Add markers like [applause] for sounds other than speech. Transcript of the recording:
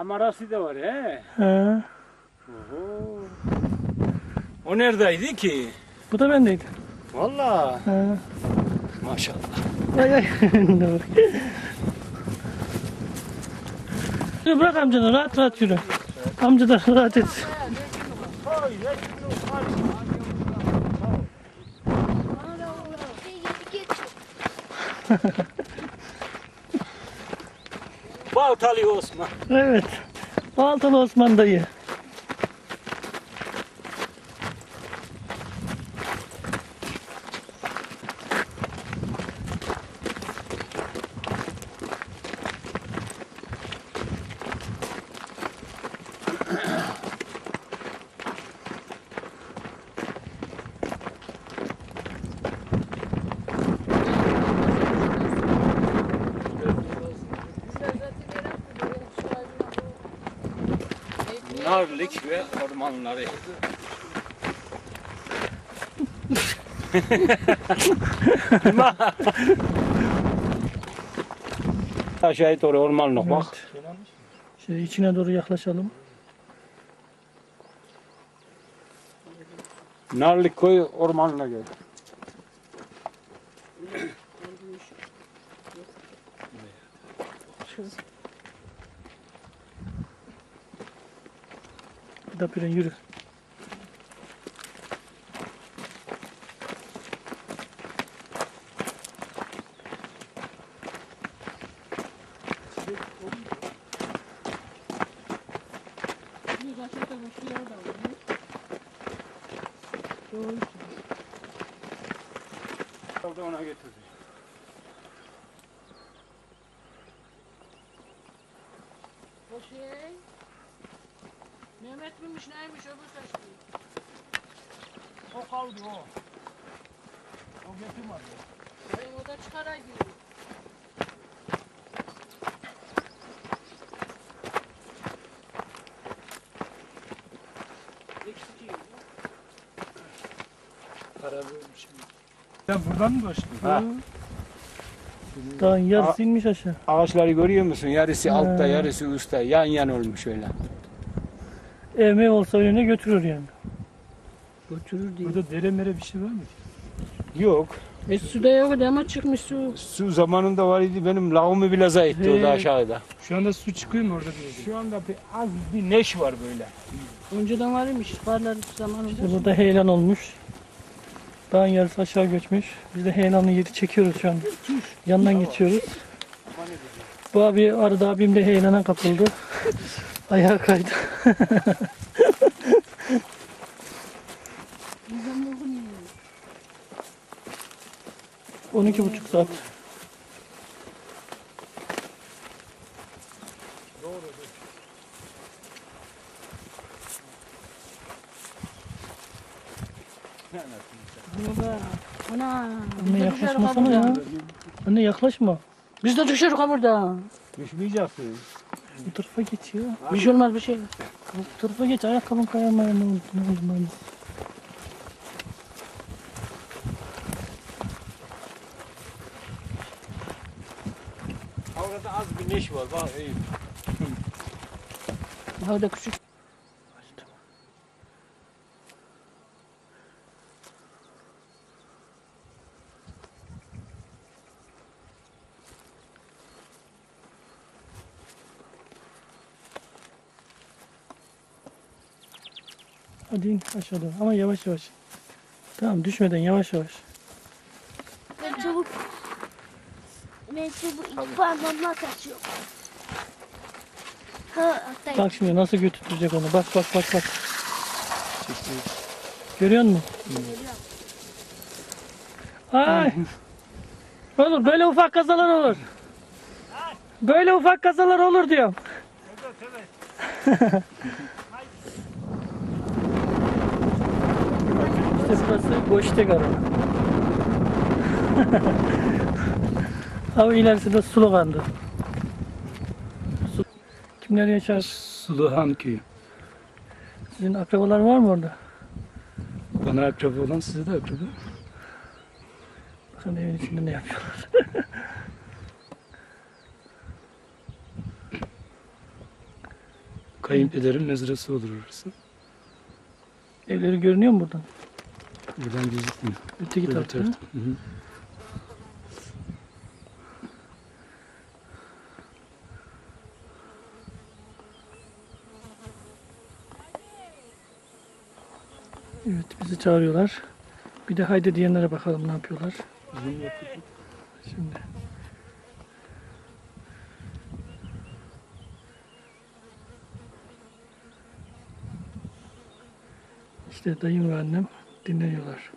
Kamerası da var he. He. Oho. O neredeydi ki? Bu da bendeydi. Vallahi He. maşallah. Ay ay. [laughs] Dur. Yürü bırak amcanı rahat rahat yürü. Amca da rahat et. [laughs] Baltalı Osman. Evet. Baltalı Osman dayı. Narlık ve ormanları. [laughs] Aşağıya doğru ormanlık bak. Şöyle içine doğru yaklaşalım. Narlık koy ormanına gel. Dapire yürü. Aldı ona getirdi. O şey. Mehmet miymiş neymiş öbür taşlı. O kaldı o. O getirmedi. Benim o da çıkara giriyor. Sen buradan mı başlıyorsun? Ha. Daha yarısı inmiş aşağı. Ağaçları görüyor musun? Yarısı Ha. altta, yarısı üstte. Yan yan olmuş öyle. Evme olsa önüne götürür yani. Götürür diye. Burada dere mere bir şey var mı? Yok. E suda yok ama çıkmış su. Su zamanında var idi. Benim lağımı bile orada He. aşağıda. Şu anda su çıkıyor mu orada bir Şu anda bir, az bir neş var böyle. Önceden var imiş. Parlar zamanında. İşte burada heyelan olmuş. Dağın yarısı aşağı göçmüş. Biz de heyelanın yeri çekiyoruz şu an. Yandan geçiyoruz. Bu abi arada abim de heyelana kapıldı. Ayağa kaydı. Ya. 12 buçuk saat. Anne yaklaşmasana ya. Anne yaklaşma. Biz de düşeriz hamurda. Düşmeyeceksin. Bu tarafa geç ya. Bir şey olmaz bir şey. Bu tarafa geç. Ayakkabın ne oldu? Ne oldu? Ne oldu? Orada az bir neş var. Bak iyi. Havada küçük. Hadi in aşağı doğru. Ama yavaş yavaş. Tamam düşmeden yavaş yavaş. Ben çabuk. Ben çabuk iki parmağımla kaçıyor. Ha, hatta Bak şimdi nasıl götürecek onu. Bak bak bak bak. Görüyor musun? Ay. Olur böyle ufak kazalar olur. Böyle ufak kazalar olur diyorum. işte [laughs] burası Boştek araba. Ama ilerisi de Sulugan'dı. Su- Kimler yaşar? Suluhan köyü. Sizin akrabalar var mı orada? Bana akraba olan size de akraba. Bakın evin içinde ne yapıyorlar. [laughs] Kayınpederin mezrası olur orası. Evleri görünüyor mu buradan? Buradan gözükmüyor. Öteki Öbür tarafta. tarafta. Hı hı. Evet bizi çağırıyorlar. Bir de haydi diyenlere bakalım ne yapıyorlar. Şimdi. İşte dayım ve annem dinleniyorlar.